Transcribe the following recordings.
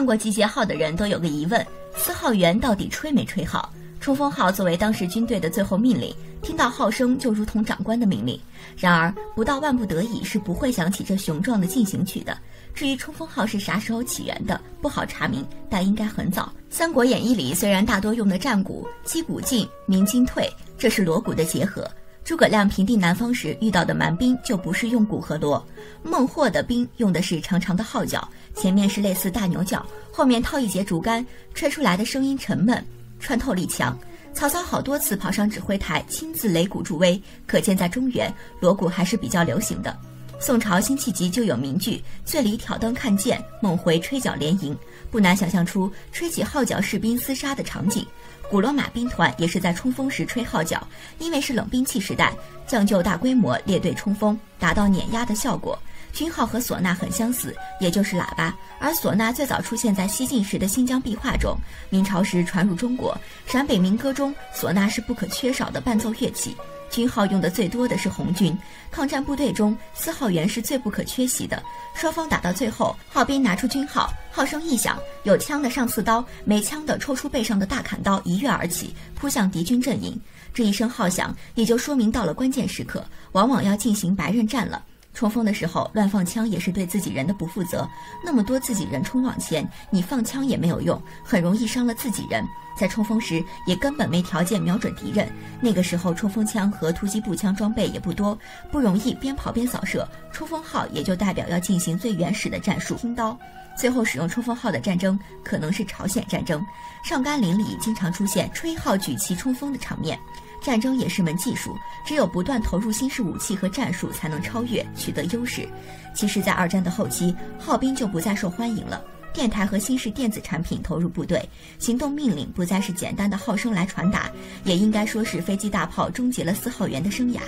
看过集结号的人都有个疑问：四号员到底吹没吹好？冲锋号作为当时军队的最后命令，听到号声就如同长官的命令。然而，不到万不得已是不会响起这雄壮的进行曲的。至于冲锋号是啥时候起源的，不好查明，但应该很早。《三国演义》里虽然大多用的战鼓，击鼓进，鸣金退，这是锣鼓的结合。诸葛亮平定南方时遇到的蛮兵就不是用鼓和锣，孟获的兵用的是长长的号角，前面是类似大牛角，后面套一节竹竿，吹出来的声音沉闷。穿透力强，曹操好多次跑上指挥台，亲自擂鼓助威，可见在中原锣鼓还是比较流行的。宋朝辛弃疾就有名句“醉里挑灯看剑，梦回吹角连营”，不难想象出吹起号角士兵厮杀的场景。古罗马兵团也是在冲锋时吹号角，因为是冷兵器时代，讲究大规模列队冲锋，达到碾压的效果。军号和唢呐很相似，也就是喇叭。而唢呐最早出现在西晋时的新疆壁画中，明朝时传入中国。陕北民歌中，唢呐是不可缺少的伴奏乐器。军号用的最多的是红军，抗战部队中司号员是最不可缺席的。双方打到最后，号兵拿出军号，号声一响，有枪的上刺刀，没枪的抽出背上的大砍刀，一跃而起，扑向敌军阵营。这一声号响，也就说明到了关键时刻，往往要进行白刃战了。冲锋的时候乱放枪也是对自己人的不负责。那么多自己人冲往前，你放枪也没有用，很容易伤了自己人。在冲锋时也根本没条件瞄准敌人。那个时候冲锋枪和突击步枪装备也不多，不容易边跑边扫射。冲锋号也就代表要进行最原始的战术——拼刀。最后使用冲锋号的战争可能是朝鲜战争。上甘岭里经常出现吹号举旗冲锋的场面。战争也是门技术，只有不断投入新式武器和战术，才能超越，取得优势。其实，在二战的后期，号兵就不再受欢迎了。电台和新式电子产品投入部队，行动命令不再是简单的号声来传达，也应该说是飞机大炮终结了四号员的生涯。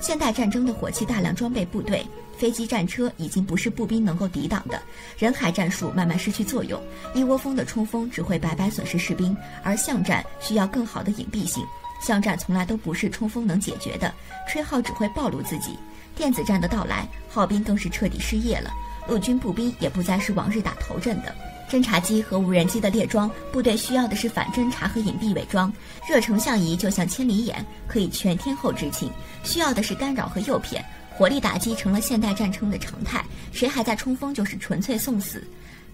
现代战争的火器大量装备部队，飞机战车已经不是步兵能够抵挡的，人海战术慢慢失去作用，一窝蜂的冲锋只会白白损失士兵，而巷战需要更好的隐蔽性。巷战从来都不是冲锋能解决的，吹号只会暴露自己。电子战的到来，号兵更是彻底失业了。陆军步兵也不再是往日打头阵的。侦察机和无人机的列装，部队需要的是反侦察和隐蔽伪装。热成像仪就像千里眼，可以全天候执勤，需要的是干扰和诱骗。火力打击成了现代战争的常态，谁还在冲锋就是纯粹送死。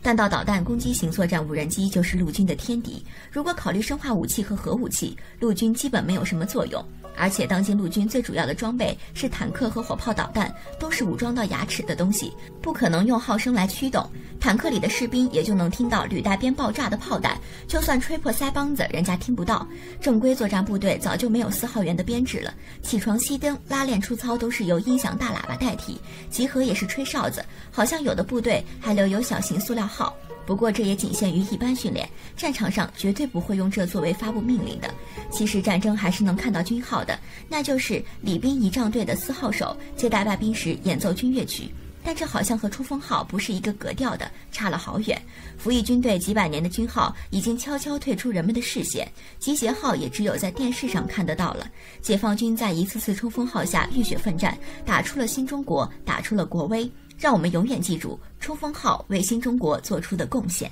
弹道导弹攻击型作战无人机就是陆军的天敌。如果考虑生化武器和核武器，陆军基本没有什么作用。而且，当今陆军最主要的装备是坦克和火炮导弹，都是武装到牙齿的东西，不可能用号声来驱动。坦克里的士兵也就能听到履带边爆炸的炮弹，就算吹破腮帮子，人家听不到。正规作战部队早就没有四号员的编制了，起床熄灯、拉练出操都是由音响大喇叭代替，集合也是吹哨子，好像有的部队还留有小型塑料号。不过这也仅限于一般训练，战场上绝对不会用这作为发布命令的。其实战争还是能看到军号的，那就是礼兵仪仗队的四号手接待外宾时演奏军乐曲。但这好像和冲锋号不是一个格调的，差了好远。服役军队几百年的军号已经悄悄退出人们的视线，集结号也只有在电视上看得到了。解放军在一次次冲锋号下浴血奋战，打出了新中国，打出了国威。让我们永远记住冲锋号为新中国做出的贡献。